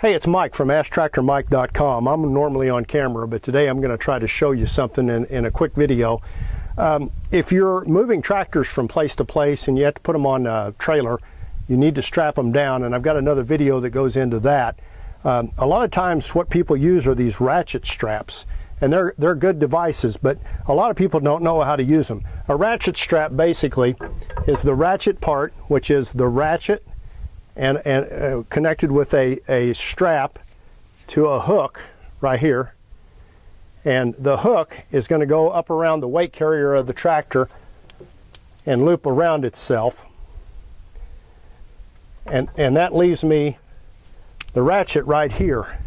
Hey, it's Mike from AskTractorMike.com. I'm normally on camera, but today I'm going to try to show you something in, in a quick video. Um, if you're moving tractors from place to place and you have to put them on a trailer, you need to strap them down, and I've got another video that goes into that. Um, a lot of times what people use are these ratchet straps, and they're, they're good devices, but a lot of people don't know how to use them. A ratchet strap basically is the ratchet part, which is the ratchet and, and uh, connected with a, a strap to a hook right here. And the hook is going to go up around the weight carrier of the tractor and loop around itself. And, and that leaves me the ratchet right here.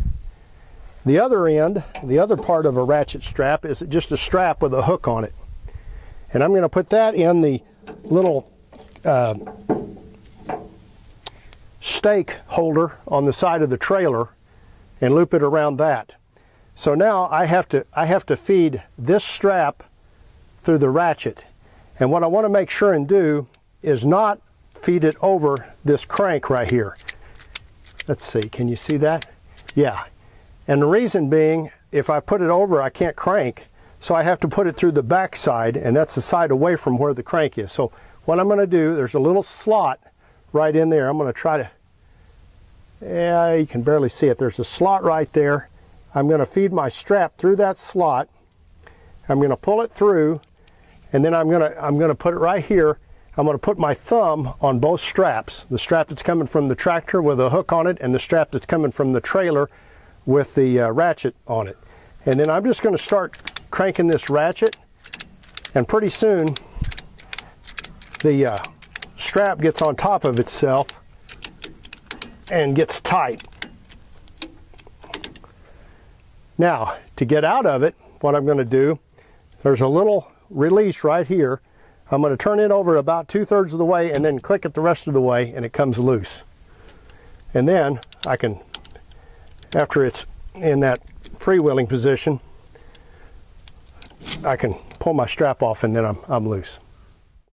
The other end, the other part of a ratchet strap is just a strap with a hook on it. And I'm going to put that in the little uh, stake holder on the side of the trailer and loop it around that. So now I have to I have to feed this strap through the ratchet. And what I want to make sure and do is not feed it over this crank right here. Let's see, can you see that? Yeah. And the reason being, if I put it over, I can't crank. So I have to put it through the back side, and that's the side away from where the crank is. So what I'm going to do, there's a little slot right in there. I'm going to try to, yeah, you can barely see it. There's a slot right there. I'm going to feed my strap through that slot. I'm going to pull it through, and then I'm going to I'm going to put it right here. I'm going to put my thumb on both straps. The strap that's coming from the tractor with a hook on it, and the strap that's coming from the trailer with the uh, ratchet on it. And then I'm just going to start cranking this ratchet, and pretty soon the uh, strap gets on top of itself and gets tight. Now, to get out of it, what I'm going to do, there's a little release right here. I'm going to turn it over about two-thirds of the way and then click it the rest of the way and it comes loose. And then I can, after it's in that freewheeling position, I can pull my strap off and then I'm, I'm loose.